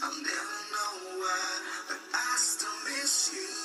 I'll never know why, but I still miss you.